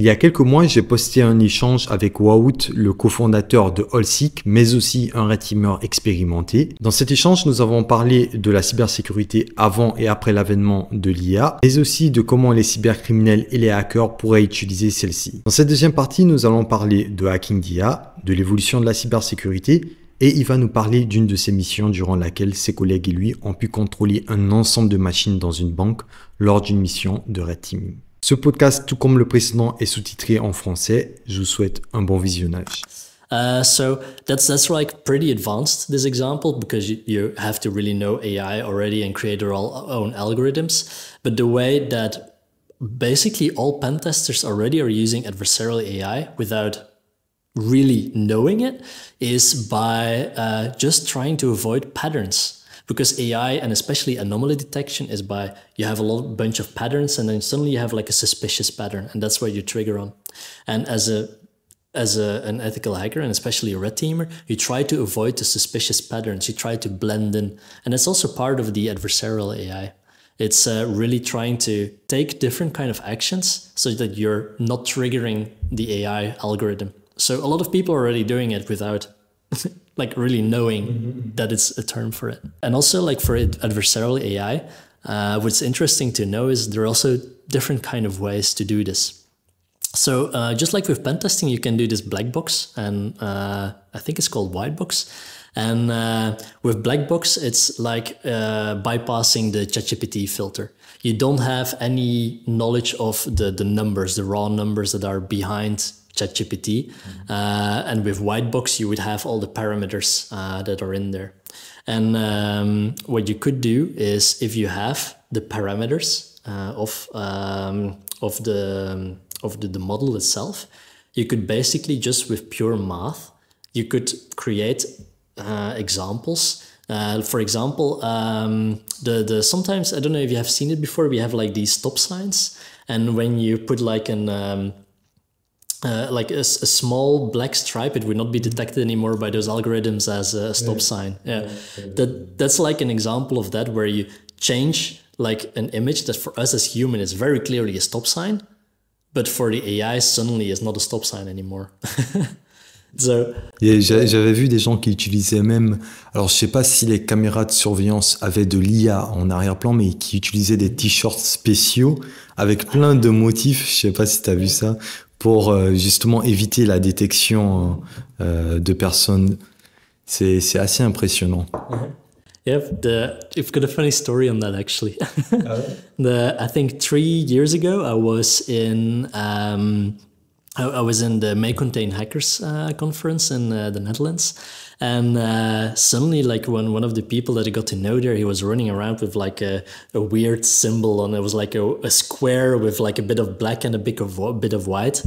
Il y a quelques mois, j'ai posté un échange avec Wout, le cofondateur de Allseek, mais aussi un red teamer expérimenté. Dans cet échange, nous avons parlé de la cybersécurité avant et après l'avènement de l'IA, mais aussi de comment les cybercriminels et les hackers pourraient utiliser celle-ci. Dans cette deuxième partie, nous allons parler de hacking d'IA, de l'évolution de la cybersécurité et il va nous parler d'une de ses missions durant laquelle ses collègues et lui ont pu contrôler un ensemble de machines dans une banque lors d'une mission de Red Team. Ce podcast, tout comme le précédent, est sous-titré en français. Je vous souhaite un bon visionnage. Uh, so that's that's like pretty advanced this example because you, you have to really know AI already and create your own algorithms. But the way that basically all pen testers already are using adversarial AI without really knowing it is by uh, just trying to avoid patterns because AI and especially anomaly detection is by you have a lot bunch of patterns and then suddenly you have like a suspicious pattern and that's where you trigger on. And as a as a, an ethical hacker and especially a red teamer, you try to avoid the suspicious patterns. You try to blend in, and it's also part of the adversarial AI. It's uh, really trying to take different kind of actions so that you're not triggering the AI algorithm. So a lot of people are already doing it without like really knowing mm-hmm. that it's a term for it. And also like for adversarial AI, uh, what's interesting to know is there are also different kind of ways to do this. So uh, just like with pen testing, you can do this black box, and uh, I think it's called white box. And uh, with black box, it's like uh, bypassing the ChatGPT filter. You don't have any knowledge of the the numbers, the raw numbers that are behind ChatGPT. Mm-hmm. Uh, and with Whitebox, you would have all the parameters uh, that are in there. And um, what you could do is if you have the parameters uh, of um, of the of the, the model itself, you could basically just with pure math, you could create uh, examples. Uh, for example, um, the the sometimes I don't know if you have seen it before. We have like these stop signs, and when you put like an um, uh, like a, a, small black stripe, it would not be detected anymore by those algorithms as a stop yeah. sign. Yeah. yeah. that that's like an example of that where you change like an image that for us as human is very clearly a stop sign, but for the AI suddenly is not a stop sign anymore. so, J'avais vu des gens qui utilisaient même, alors je sais pas si les caméras de surveillance avaient de l'IA en arrière-plan, mais qui utilisaient des t-shirts spéciaux avec plein de motifs. Je sais pas si tu as vu ça, pour euh, justement éviter la détection euh, de personnes. C'est, c'est assez impressionnant. Uh-huh. Yeah, the, I've got a funny story on that actually. Oh. the, I think three years ago, I was in um, I, I, was in the May Contain Hackers uh, conference in uh, the Netherlands, and uh, suddenly, like when one of the people that I got to know there, he was running around with like a, a weird symbol on it was like a, a square with like a bit of black and a bit of a bit of white,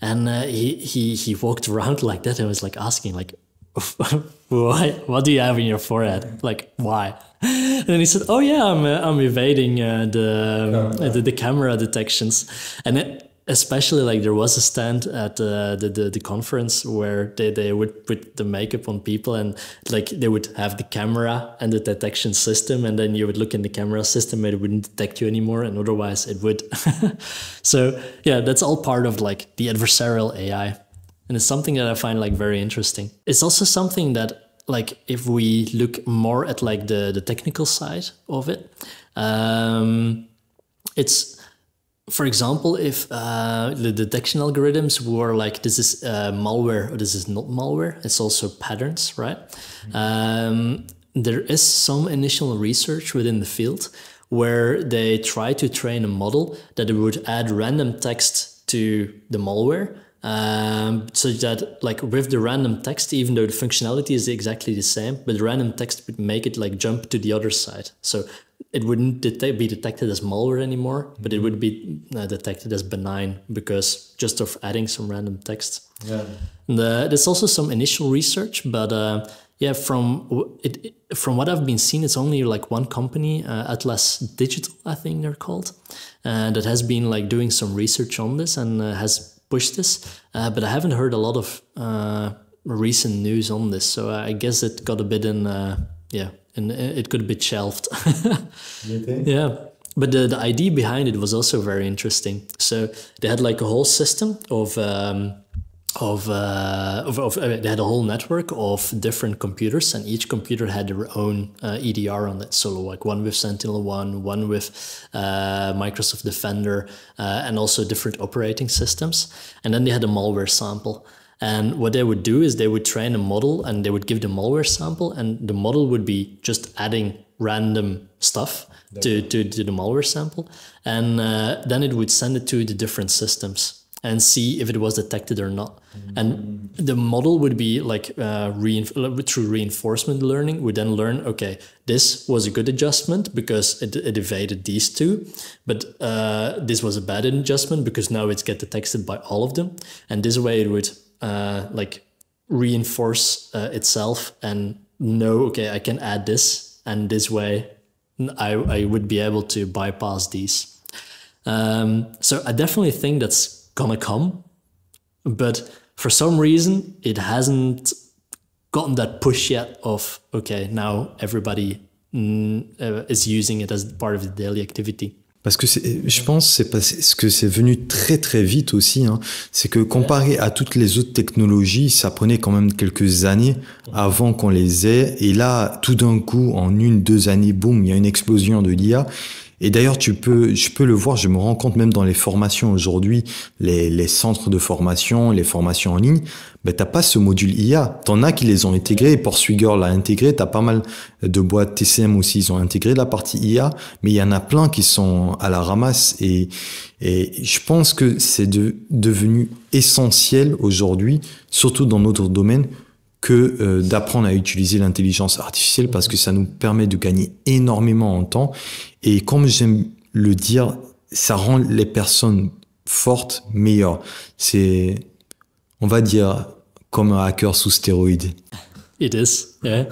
and uh, he he he walked around like that and was like asking like. why? What do you have in your forehead? Like why? And then he said, "Oh yeah, I'm uh, I'm evading uh, the, the, the camera detections." And it, especially like there was a stand at uh, the, the the conference where they, they would put the makeup on people and like they would have the camera and the detection system and then you would look in the camera system and it wouldn't detect you anymore and otherwise it would. So yeah that's all part of like the adversarial ai and it's something that i find like very interesting. It's also something that like if we look more at like the the technical side of it um it's for example, if uh, the detection algorithms were like this is uh, malware or this is not malware, it's also patterns, right? Mm-hmm. Um, there is some initial research within the field where they try to train a model that would add random text to the malware um, so that like with the random text, even though the functionality is exactly the same, but the random text would make it like jump to the other side. So it wouldn't detect, be detected as malware anymore, but it would be uh, detected as benign because just of adding some random text. Yeah. And, uh, there's also some initial research, but uh, yeah, from it, it, from what I've been seeing, it's only like one company, uh, Atlas Digital, I think they're called, uh, that has been like doing some research on this and uh, has pushed this. but I haven't heard a lot of recent news on this, so I guess it got a bit in yeah and it could be shelved. yeah. but the, the idea behind it was also very interesting. So they had like a whole system of um, of, uh, of, of uh, they had a whole network of different computers, and each computer had their own uh, EDR on it. So like one with Sentinel One, one with uh, Microsoft Defender, uh, and also different operating systems. And then they had a malware sample. And what they would do is they would train a model and they would give the malware sample, and the model would be just adding random stuff to, to, to the malware sample. And uh, then it would send it to the different systems and see if it was detected or not. Mm-hmm. And the model would be like uh, reinf- through reinforcement learning, would then learn okay, this was a good adjustment because it, it evaded these two, but uh, this was a bad adjustment because now it's get detected by all of them. And this way it would uh, like reinforce uh, itself and know okay, I can add this, and this way I, I would be able to bypass these. Um, so I definitely think that's gonna come, but for some reason it hasn't gotten that push yet of okay now everybody mm, uh, is using it as part of the daily activity. Parce que je pense c'est parce que c'est venu très très vite aussi. Hein. C'est que comparé à toutes les autres technologies, ça prenait quand même quelques années avant qu'on les ait. Et là, tout d'un coup, en une deux années, boum, il y a une explosion de l'IA. Et d'ailleurs, tu peux, je peux le voir, je me rends compte même dans les formations aujourd'hui, les, les centres de formation, les formations en ligne, ben, t'as pas ce module IA. T'en as qui les ont intégrés, Portswigger l'a intégré, t'as pas mal de boîtes TCM aussi, ils ont intégré la partie IA, mais il y en a plein qui sont à la ramasse. Et, et je pense que c'est de, devenu essentiel aujourd'hui, surtout dans notre domaine, que euh, d'apprendre à utiliser l'intelligence artificielle parce que ça nous permet de gagner énormément en temps. Et comme j'aime le dire, ça rend les personnes fortes meilleures. C'est, on va dire, comme un hacker sous stéroïdes. It is, yeah.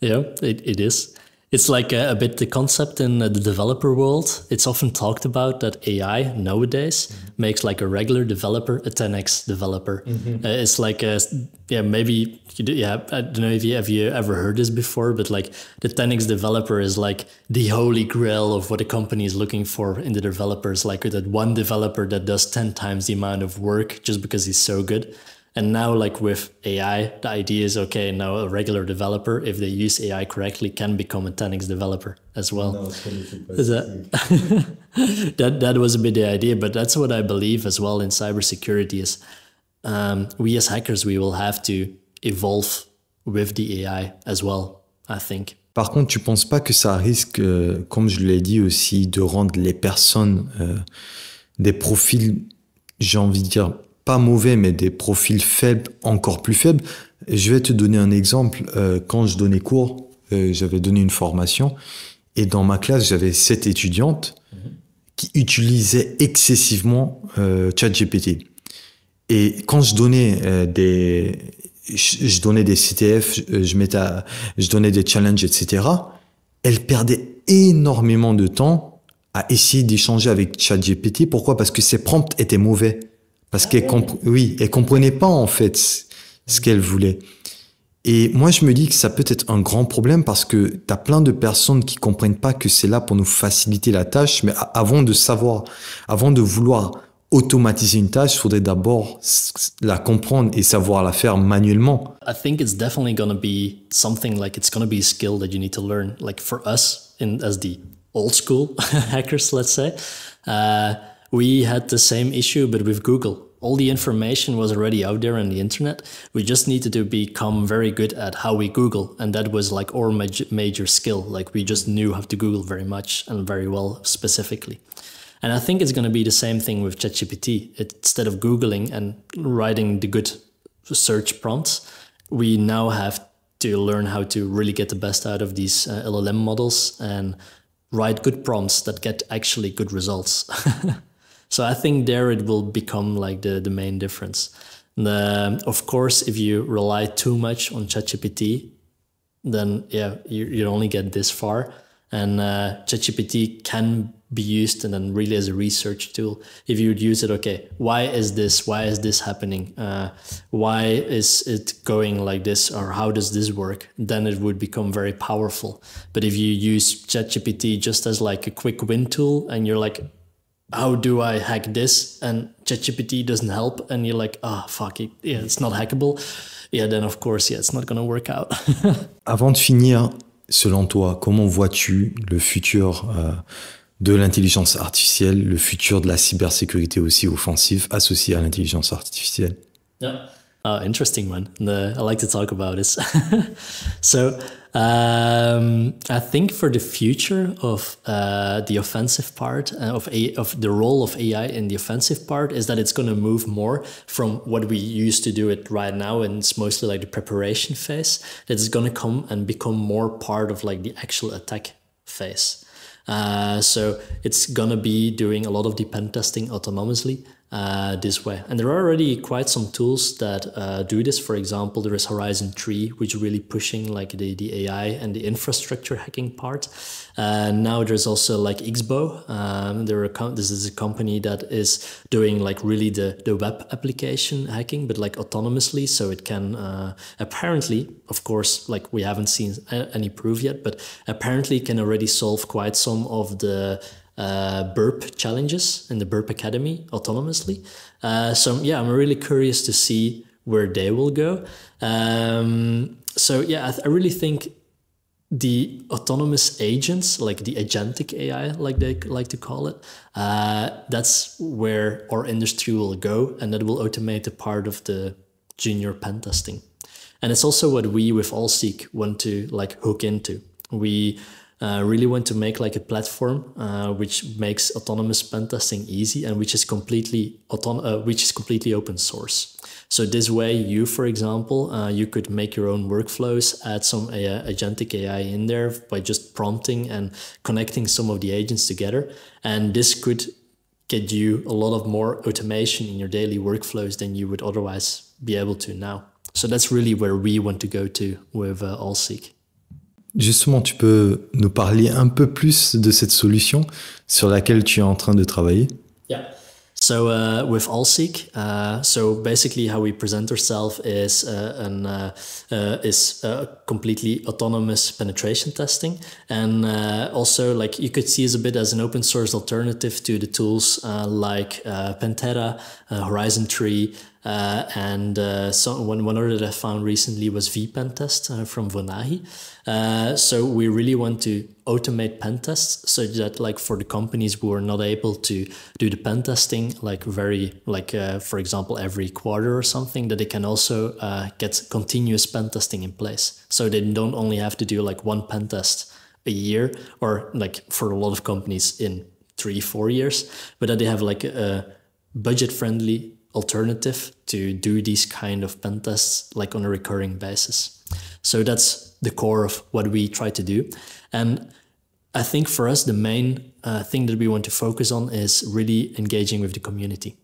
Yeah, it, it is. It's like a, a, bit the concept in the developer world. It's often talked about that AI nowadays mm-hmm. makes like a regular developer a 10x developer. Mm-hmm. Uh, it's like a, yeah, maybe you do, yeah. I don't know if you have you ever heard this before, but like the 10x developer is like the holy grail of what a company is looking for in the developers. Like that one developer that does 10 times the amount of work just because he's so good. And now, like with AI, the idea is okay. Now, a regular developer, if they use AI correctly, can become a 10x developer as well. No, that, that that was a bit the idea, but that's what I believe as well in cybersecurity is um, we as hackers we will have to evolve with the AI as well. I think. Par contre, tu penses pas que ça risque, euh, comme je l'ai dit aussi, de rendre les personnes euh, des profils, j'ai envie de dire pas mauvais, mais des profils faibles, encore plus faibles. Je vais te donner un exemple. Euh, quand je donnais cours, euh, j'avais donné une formation, et dans ma classe, j'avais sept étudiantes qui utilisaient excessivement euh, ChatGPT. Et quand je donnais des, je, donnais des CTF, je mettais, je donnais des challenges, etc. Elles perdaient énormément de temps à essayer d'échanger avec ChatGPT. Pourquoi? Parce que ses prompts étaient mauvais. Parce qu'elle oui, elle comprenait pas en fait ce qu'elle voulait. Et moi, je me dis que ça peut être un grand problème parce que tu as plein de personnes qui comprennent pas que c'est là pour nous faciliter la tâche, mais avant de savoir, avant de vouloir automatiser une tâche, il faudrait d'abord la comprendre et savoir la faire manuellement. I think it's definitely going to be something like it's going to be a skill that you need to learn. Like for us, as the old school hackers, let's say, uh, we had the same issue, but with Google. All the information was already out there on the internet. We just needed to become very good at how we Google. And that was like our major, major skill. Like we just knew how to Google very much and very well specifically. And I think it's going to be the same thing with ChatGPT. Instead of Googling and writing the good search prompts, we now have to learn how to really get the best out of these uh, LLM models and write good prompts that get actually good results. So I think there it will become like the, the main difference. The, of course, if you rely too much on ChatGPT, then yeah, you, you only get this far. And uh, ChatGPT can be used and then really as a research tool. If you would use it, okay, why is this? Why is this happening? Uh, why is it going like this? Or how does this work? Then it would become very powerful. But if you use ChatGPT just as like a quick win tool and you're like, how do I hack this? And ChatGPT doesn't help, and you're like, ah, oh, fuck it, yeah, it's not hackable. Yeah, then of course, yeah, it's not gonna work out. Avant de finir, selon toi, comment vois-tu le futur euh, de l'intelligence artificielle, le futur de la cybersécurité aussi offensive associée à l'intelligence artificielle? Yeah. Oh, interesting one. I like to talk about this. so, um, I think for the future of uh, the offensive part uh, of a, of the role of AI in the offensive part is that it's going to move more from what we used to do it right now, and it's mostly like the preparation phase. That it's going to come and become more part of like the actual attack phase. Uh, so it's gonna be doing a lot of the pen testing autonomously uh, this way. And there are already quite some tools that uh, do this. For example, there is Horizon 3, which is really pushing like the, the AI and the infrastructure hacking part. Uh, now there's also like XBOW. Um, there are this is a company that is doing like really the, the web application hacking, but like autonomously. So it can uh, apparently, of course, like we haven't seen any proof yet, but apparently can already solve quite some of the uh, burp challenges in the burp academy autonomously. Uh, so yeah i'm really curious to see where they will go. Um, so yeah I, I, really think the autonomous agents like the agentic ai like they like to call it uh, that's where our industry will go and that will automate a part of the junior pen testing. And it's also what we with allseek want to like hook into. We uh, really want to make like a platform uh, which makes autonomous pen testing easy and which is completely auton- uh, which is completely open source. So this way, you, for example, uh, you could make your own workflows, add some AI, agentic AI in there by just prompting and connecting some of the agents together, and this could get you a lot of more automation in your daily workflows than you would otherwise be able to now. So that's really where we want to go to with uh, Allseek. Justement, tu peux nous parler un peu plus de cette solution sur laquelle tu es en train de travailler? Yeah. So uh, with Allseek, uh, so basically how we present ourselves is uh, an uh, uh, is uh, completely autonomous penetration testing, and also like you could see as a bit as an open source alternative to the tools like Pentera, Horizon Tree, uh, and uh, so one, one other that I found recently was vPentest uh, from Vonahi. Uh, so we really want to automate pen tests so that like for the companies who are not able to do the pen testing like very like uh, for example every quarter or something that they can also uh, get continuous pen testing in place. So they don't only have to do like one pen test a year or like for a lot of companies in three, four years, but that they have like a budget friendly alternative to do these kind of pen tests like on a recurring basis. So that's the core of what we try to do. And I think for us, the main uh, thing that we want to focus on is really engaging with the community.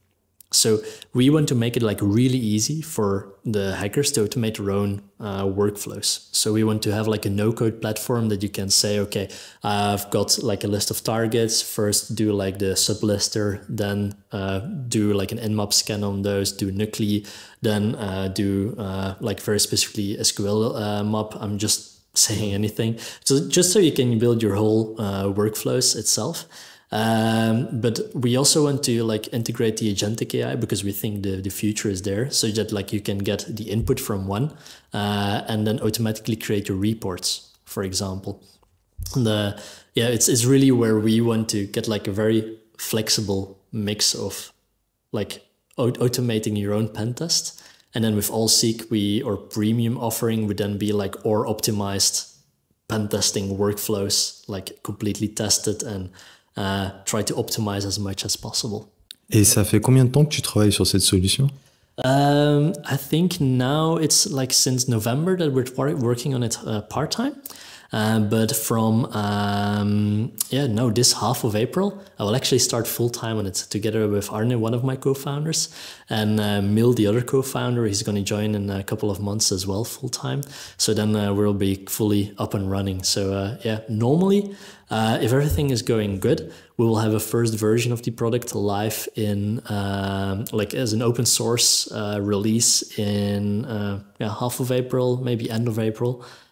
So we want to make it like really easy for the hackers to automate their own uh, workflows. So we want to have like a no code platform that you can say, okay, I've got like a list of targets. First do like the Sublist3r, then uh, do like an nmap scan on those, do nuclei, then uh, do uh, like very specifically SQL uh, map. I'm just saying anything. So just so you can build your whole uh, workflows itself. Um, but we also want to like integrate the agentic AI because we think the, the future is there so that like you can get the input from one uh, and then automatically create your reports, for example. The yeah, it's it's really where we want to get like a very flexible mix of like automating your own pen test. And then with Allseek, we or premium offering would then be like or optimized pen testing workflows, like completely tested and uh, try to optimize as much as possible. Et ça fait combien de temps que tu travailles sur cette solution um, I think now it's like since November that we're working on it uh, part time. Uh, but from um, yeah no this half of April I will actually start full time on it together with Arne one of my co-founders. And uh, Mil the other co-founder he's going to join in a couple of months as well full time so then uh, we'll be fully up and running. So uh, yeah normally uh, if everything is going good we will have a first version of the product live in um, like as an open source uh, release in yeah, half of April maybe end of April. Uh,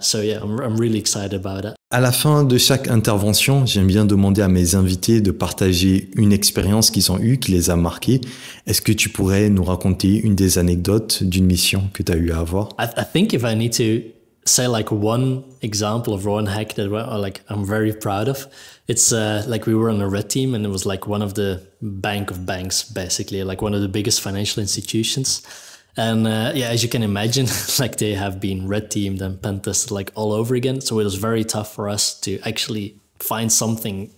so yeah, I'm, I'm really excited about it. À la fin de chaque intervention, j'aime bien demander à mes invités de partager une expérience qu'ils ont eue, qui les a marqués. Est-ce que tu pourrais nous raconter une des anecdotes d'une mission que tu as eu à avoir? I, I think if I need to say like one example of Rowan Hack that like I'm very proud of, it's uh, like we were on a red team and it was like one of the bank of banks, basically, like one of the biggest financial institutions. And uh, yeah, as you can imagine, like they have been red teamed and pen tested like all over again. So it was very tough for us to actually find something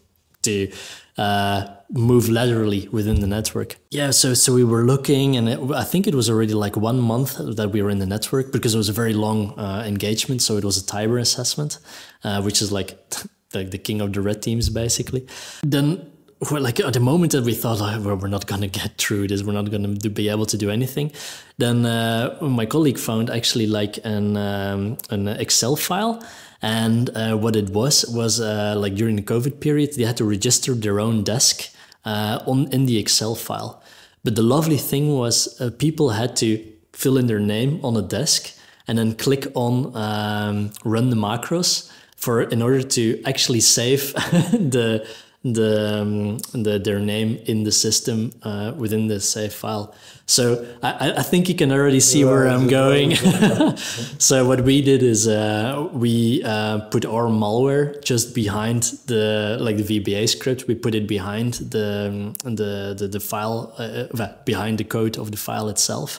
to uh, move laterally within the network. Yeah, so so we were looking, and it, I think it was already like one month that we were in the network because it was a very long uh, engagement. So it was a Tiber assessment, uh, which is like the, the king of the red teams, basically. Then we're like at the moment that we thought oh, we're not going to get through this. We're not going to be able to do anything. Then uh, my colleague found actually like an um, an excel file. And uh, what it was was uh, like during the covid period they had to register their own desk uh, on in the excel file. But the lovely thing was uh, people had to fill in their name on a desk and then click on um, run the macros for in order to actually save the the, um, the their name in the system uh, within the save file. So I, I think you can already see where I'm going. so what we did is uh, we uh, put our malware just behind the like the VBA script. We put it behind the the the, the file uh, behind the code of the file itself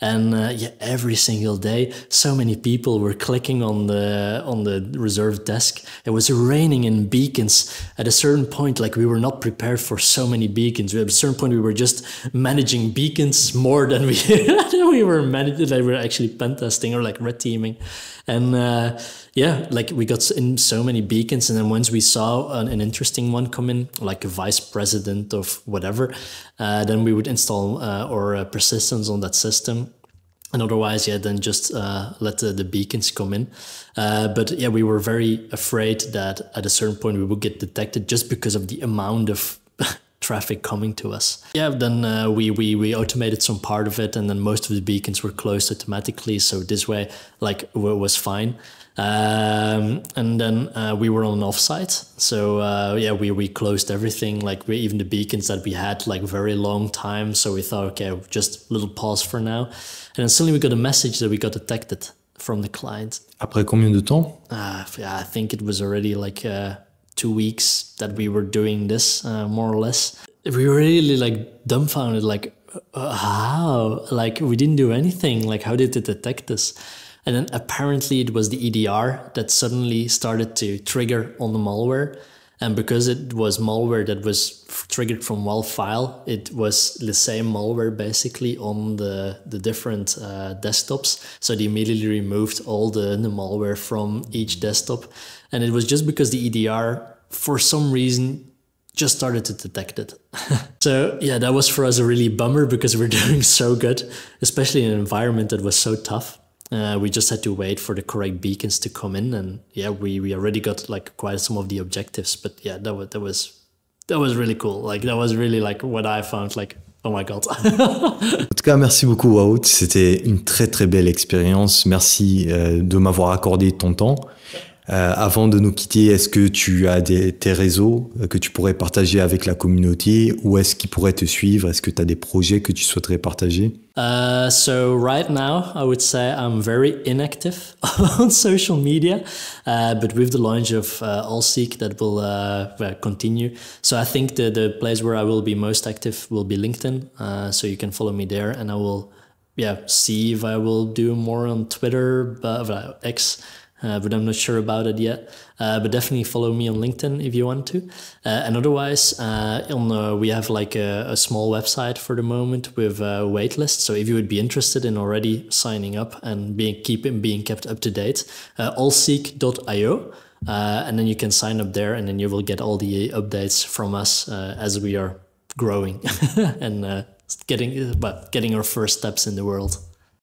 and uh, yeah, every single day, so many people were clicking on the on the reserved desk. It was raining in beacons. At a certain point, like we were not prepared for so many beacons. At a certain point, we were just managing beacons more than we than we were managing. They were actually pen testing or like red teaming, and. Uh, yeah, like we got in so many beacons, and then once we saw an, an interesting one come in, like a vice president of whatever, uh, then we would install uh, our uh, persistence on that system. And otherwise, yeah, then just uh, let the, the, beacons come in. Uh, but yeah, we were very afraid that at a certain point we would get detected just because of the amount of traffic coming to us. Yeah, then uh, we, we, we automated some part of it and then most of the beacons were closed automatically. So this way, like, it was fine. Um, and then uh, we were on an offsite. So uh, yeah, we, we closed everything, like we, even the beacons that we had like very long time. So we thought, okay, just a little pause for now. And then suddenly we got a message that we got detected from the client. Après combien de temps? Uh, yeah, I think it was already like uh, two weeks that we were doing this, uh, more or less. We were really like dumbfounded, like uh, how? Like we didn't do anything. Like how did it detect us? And then apparently it was the EDR that suddenly started to trigger on the malware. And because it was malware that was triggered from WAL file, it was the same malware basically on the, the different uh, desktops. So they immediately removed all the, the malware from each desktop. And it was just because the EDR, for some reason, just started to detect it. so yeah, that was for us a really bummer because we're doing so good, especially in an environment that was so tough. Uh, we just had to wait for the correct beacons to come in, and yeah, we, we already got like quite some of the objectives. But yeah, that was that was that was really cool. Like that was really like what I found like Oh my god. en tout cas, merci beaucoup Wout. C'était une très très belle expérience. Merci euh, de m'avoir accordé ton temps. Euh, avant de nous quitter, est-ce que tu as des, tes réseaux euh, que tu pourrais partager avec la communauté ou est-ce qu'ils pourraient te suivre? Est-ce que tu as des projets que tu souhaiterais partager? Uh, So right now, I would say I'm very inactive on social media, uh, but with the launch of uh, AllSeek, that will uh, continue. So I think the, the place where I will be most active will be LinkedIn. Uh, so you can follow me there and I will yeah, see if I will do more on Twitter, uh, X but I'm not sure about it yet. Uh, but definitely follow me on LinkedIn if you want to. Uh, and otherwise, uh, on we have like a, a, small website for the moment with a waitlist. So if you would be interested in already signing up and being keeping being kept up to date, allseek.io. Uh, and then you can sign up there, and then you will get all the updates from us uh, as we are growing and uh, getting, but getting our first steps in the world.